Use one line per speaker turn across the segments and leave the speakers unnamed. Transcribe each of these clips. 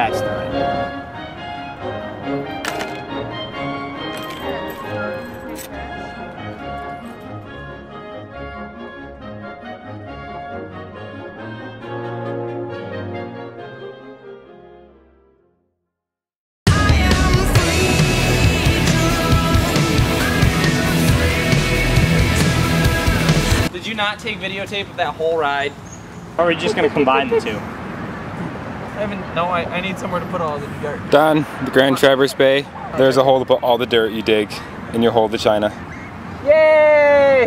That's the right.
Did you not take videotape of that whole ride?
Or are we just gonna combine the two?
I haven't. No, I, I need somewhere to put all the dirt.
Done. The Grand Traverse Bay. There's a hole to put all the dirt you dig in your hole to China.
Yay!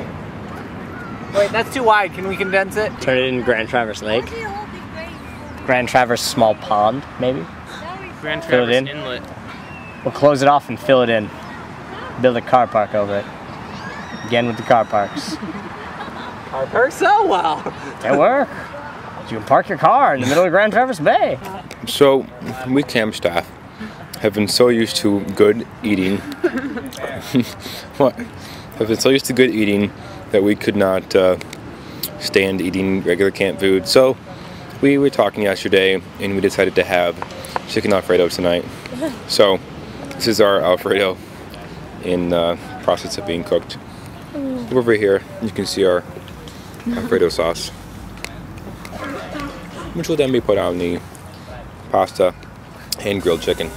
Wait, that's too wide. Can we condense it?
Turn it into Grand Traverse Lake. Grand Traverse Small Pond, maybe.
Grand
Fill it
Traverse
in.
Inlet.
We'll close it off and fill it in. Build a car park over it. Again with the car parks.
Our park so oh, well.
They work. You can park your car in the middle of Grand Traverse Bay.
So, we camp staff have been so used to good eating. what? Have been so used to good eating that we could not uh, stand eating regular camp food. So, we were talking yesterday and we decided to have chicken Alfredo tonight. So, this is our Alfredo in uh, process of being cooked. Over here, you can see our Alfredo sauce, which will then be put on the pasta and grilled chicken.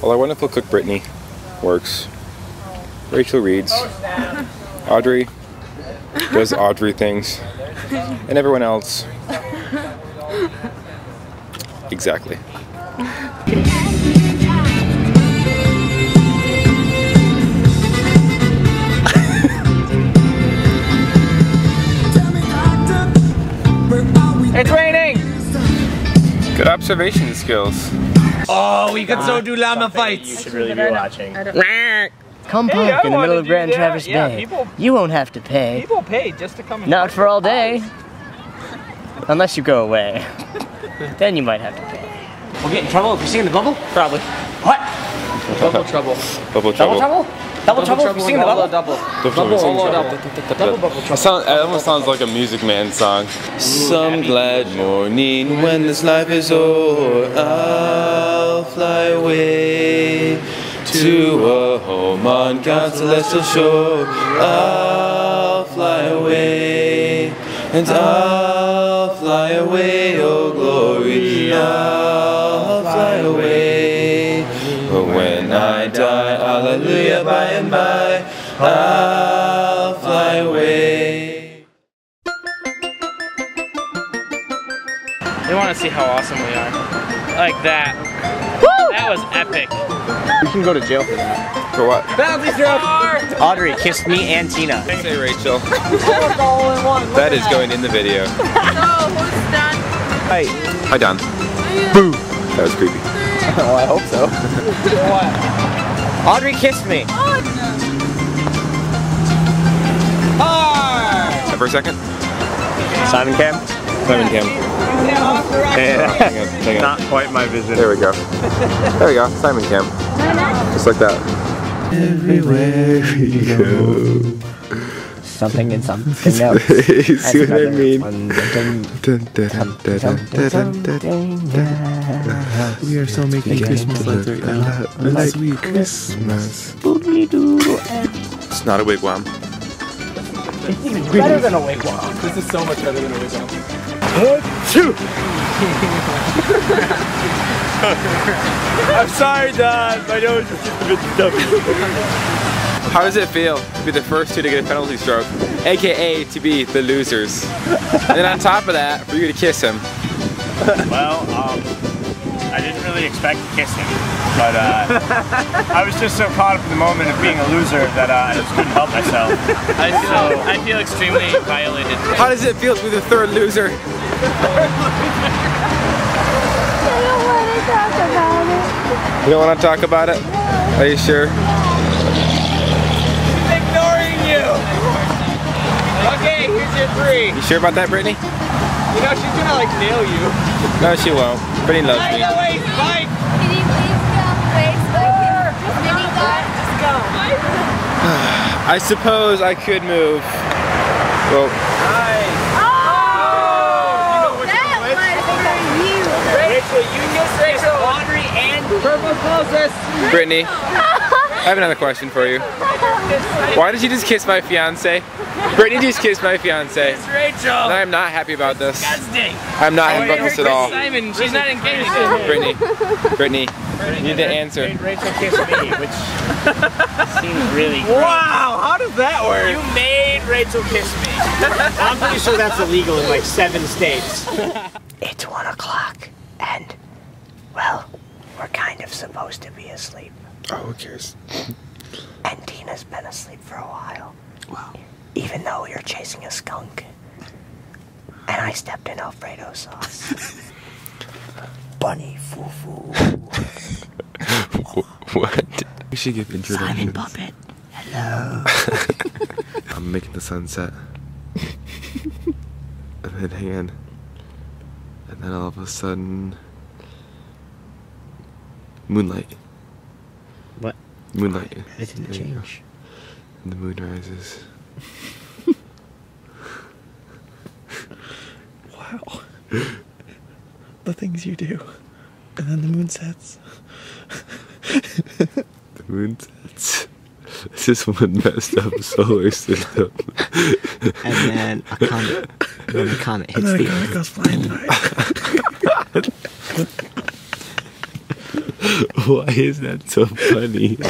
While our wonderful cook Brittany works, Rachel reads, Audrey does Audrey things, and everyone else. Exactly. Good observation skills.
Oh, we could so do llama fights.
You should really be watching. Come
Hey,
park
I
in the middle of Grand
that.
Traverse
Yeah,
Bay.
people-
You won't have to pay.
People pay just to come and
Not for all day. Unless you go away. then you might have to pay. We'll get in trouble if we sing in the bubble?
Probably.
What?
Bubble trouble.
Bubble
Double
trouble.
trouble? Double trouble if we sing the bubble?
double.
Double
Solo double.
That sound, it almost sounds like a Music Man song. Some glad morning when this life is o'er, I'll fly away to a home on God's celestial shore. I'll fly away, and I'll fly away, oh glory, I'll hallelujah, by and by, I'll fly away.
They want to see how awesome we are. Like that. That was epic.
We can go to jail for that.
For what?
Bouncy stroke.
Audrey kissed me and Tina.
Say Rachel.
all in one.
That is going in the video.
So, who's done?
Hi.
Hi, Don. Boo. That was creepy.
Oh, I hope so.
What?
Audrey kissed me.
Hard.
For a second.
Simon Cam?
Simon Cam. Hang on, hang on.
Not quite my vision.
There we go. There we go. Simon Cam. Just like that.
Something and something else.
See what I mean?
We are so making Christmas lights right now. Like Christmas.
It's not a wigwam.
It's better than a wigwam.
This is so much better than a wigwam.
I'm sorry, Don. My nose is just a bit stuffy.
How does it feel to be the first two to get a penalty stroke, aka to be the losers? and then on top of that, for you to kiss him.
Well, um, I didn't really expect to kiss him, but uh, I was just so caught up in the moment of being a loser that uh, I just couldn't help myself.
I feel, I feel extremely violated.
How does it feel to be the third loser? You don't want to talk about it? Are you sure?
Here's your three.
You sure about that, Brittany?
You know she's gonna like nail you.
No, she won't. Brittany loves me.
the way, Spike.
Can you please go Facebook? Just mini God? Just go.
I suppose I could move. Well,
Oh! oh that was for you.
Rachel, you kiss Rachel, Audrey, and Purple closest.
Brittany, oh. I have another question for you. Why did you just kiss my fiance? Brittany just kissed my fiance.
It's Rachel.
And I'm not happy about this.
Disgusting.
I'm not oh, happy about this at all.
Simon, she's not engaged to him.
Brittany, Brittany, you need to answer.
Rachel kiss me, which seems really gross.
Wow, how does that work?
You made Rachel kiss me. I'm pretty sure that's illegal in like seven states.
It's one o'clock, and, well, we're kind of supposed to be asleep.
Oh, who cares?
And Tina's been asleep for a while. Wow. Even though we were chasing a skunk. And I stepped in Alfredo sauce. Bunny foo foo.
What? We should give introductions.
Puppet. Hello.
I'm making the sunset. and then hang on. And then all of a sudden Moonlight. Moonlight.
It didn't
There
change.
And the moon rises.
Wow. the things you do. And then the moon sets.
The moon sets. This is one messed up solar system.
And then a comet. When the comet hits
And then
the
comet goes flying by.
Why is that so funny?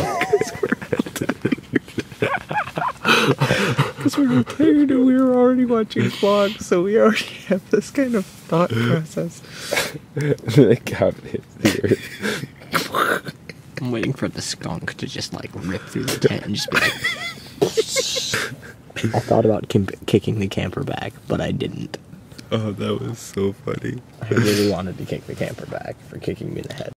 Because we're tired and we were already watching vlogs, so we already have this kind of thought process.
the comet hits the earth.
I'm waiting for the skunk to just like rip through the tent and just be like. I thought about kim- kicking the camper back, but I didn't.
Oh, that was so funny.
I really wanted to kick the camper back for kicking me in the head.